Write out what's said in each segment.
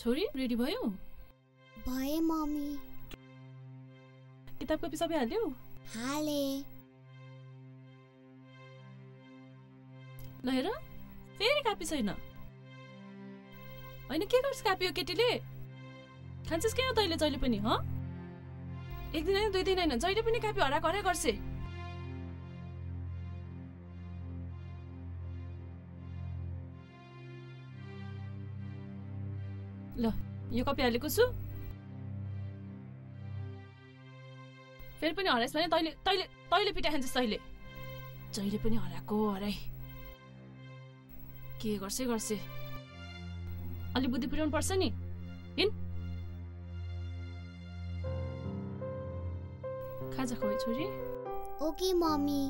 छोरी रेडी भयो? भए मम्मी। किताब कपी सबै हाल्यौ? हाले। ल हेर फेरि कापी छैन। होइन के गर्छ कापी हो केटीले? खान्छस् के हो तैँले जहिले पनि ह? एक दिन होइन दुई दिन होइन जहिले पनि कापी हराएको हराए गर्छे। ल यो कपी हालेको छु फेरि पनि हराइस् भने तैँले तैँले तैँले पिटा खान्छस् तैँले जहिले पनि हराएको हराई के गर्छे गर्छे अलि बुद्धि पुर्याउनु पर्छ नि हिन् खाजा खुवाइ छोरी ओके मम्मी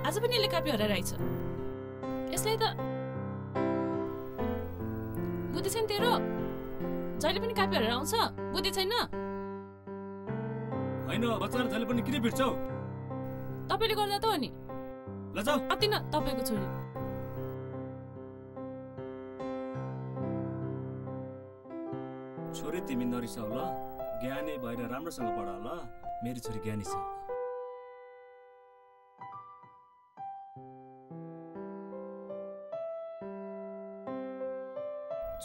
आज पनि यसले कापी हराएर आइछ यसलाई त बुद्धि छैन तेरो जहिले पनि कापी हराएर आउँछ बुद्धि छैन होइन बच्चाहरू जहिले पनि किन भिड्छौ तपाईँले गर्दा त हो नि ल जाऊ अति न तपाईँको छोरी छोरी तिमी नरिसाउ ल ज्ञानी भएर राम्रोसँग पढ ल मेरो छोरी ज्ञानी छ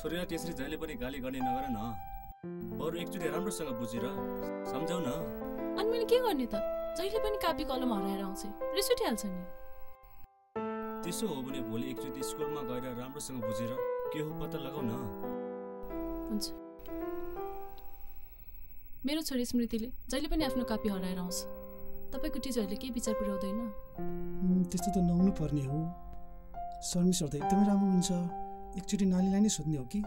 छोरीलाई त्यसरी जहिले पनि गाली गर्ने नगर न। बरु एकचोटि राम्रोसँग बुझेर सम्झाउ न। अनि मैले के गर्ने त? जहिले पनि कापी कलम हराएर आउँछ। रिस उठिहाल्छ नि। त्यसो हो भने भोलि एकचोटि स्कुलमा गएर राम्रोसँग बुझेर के हो पत्ता लगाउ न। हुन्छ। मेरो छोरी स्मृतिले जहिले पनि आफ्नो कापी हराएर आउँछ। तपाईँको टिचरले के विचार पुर्याउँदैन। त्यस्तो त नहुनु पर्ने हो। सर त एकदमै राम्रो हुन्छ। एकचोटि नानीलाई नै सोध्ने हो कि?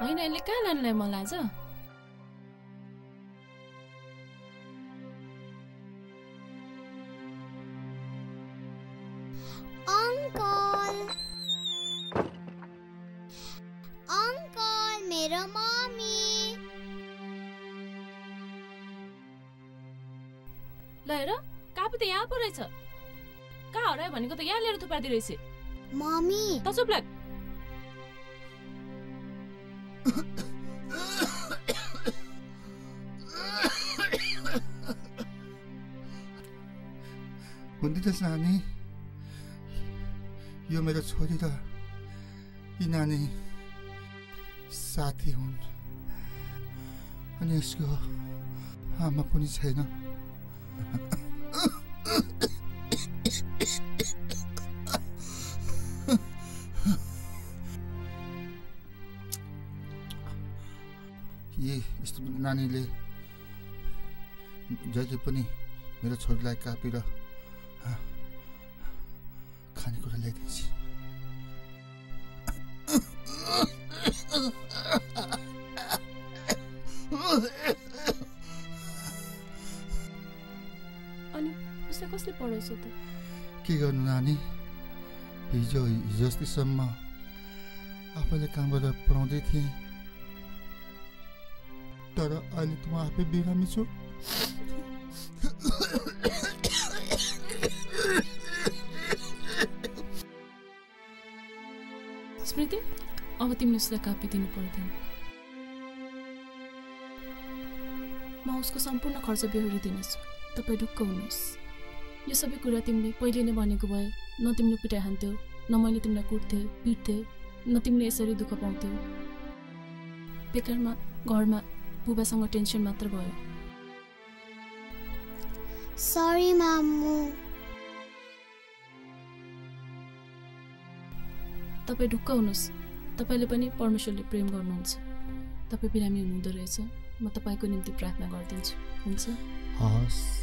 होइन यसले कहाँ लानुलाई मलाई आज ल हेर कापी त यहाँ पो रहेछ। कहाँ हरायो भनेको त यहाँ लिएर थुपार्दि रहेछ। मम्मी। त चुप लाग। हुँदैछ नानी। यो मेरो छोरी र यी नानी साथी हुन्। अनि यसको आमा पनि छैन। नानीले। जहिले पनि मेरो छोरीलाई कापी र खानेकुरा ल्याइदिन्छ। अनि उसलाई कसले पढाउँछ त? के गर्नु नानी? हिजो हिजो अस्तिसम्म आफैले कामबाट पढाउँदै थिएँ। तर अहिले त आफै बिरामी छु स्मृति अब तिमीले उसलाई कापी दिनु पर्दैन म उसको सम्पूर्ण खर्च बेहोरिदिनेछु तपाईँ ढुक्क हुनुहोस् यो सबै कुरा तिमीले पहिले नै भनेको भए न तिमीले पिटाइहाल्थ्यौ न मैले तिमीलाई कुट्थेँ पिट्थेँ न तिमीले यसरी दुःख पाउँथ्यौ बेकारमा घरमा बुबासँग टेन्सन मात्र भयो। सरी मामु। तपाईँ ढुक्क हुनुहोस्। तपाईँले पनि परमेश्वरले प्रेम गर्नुहुन्छ। तपाईँ बिरामी हुनुहुँदो रहेछ। म तपाईँको निम्ति प्रार्थना गरिदिन्छु हुन्छ? हस्।